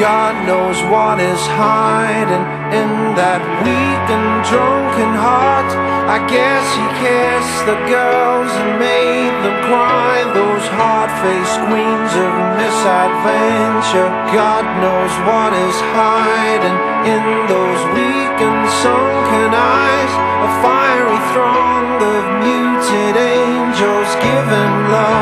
God knows what is hiding in that weak and drunken heart. I guess he kissed the girls and made them cry. Those hard-faced queens of misadventure. God knows what is hiding in those weak and sunken eyes. A fiery throng of muted angels giving love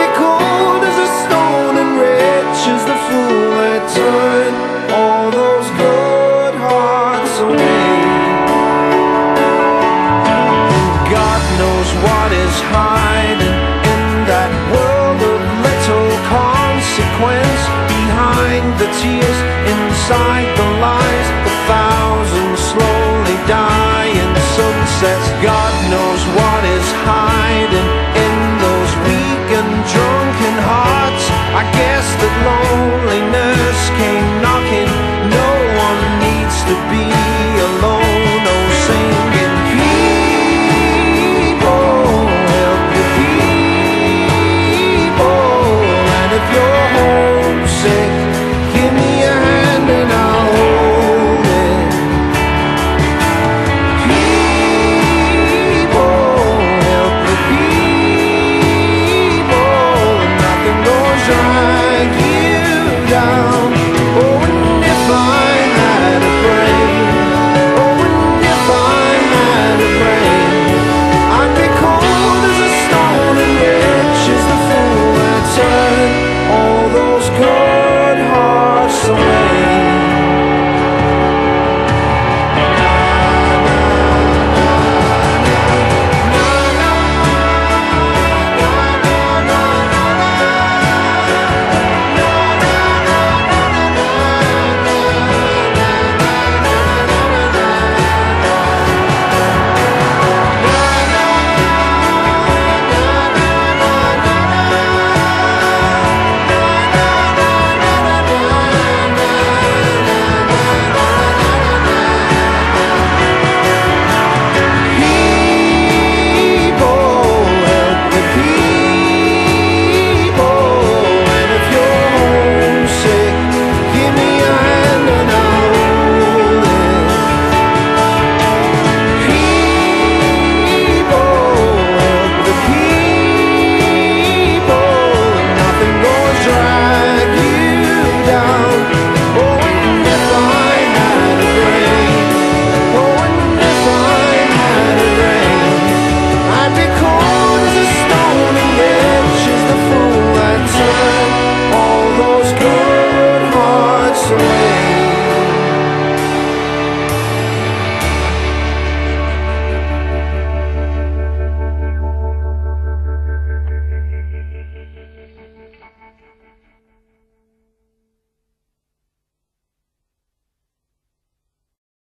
the lies, the thousand slowly dying sunsets. God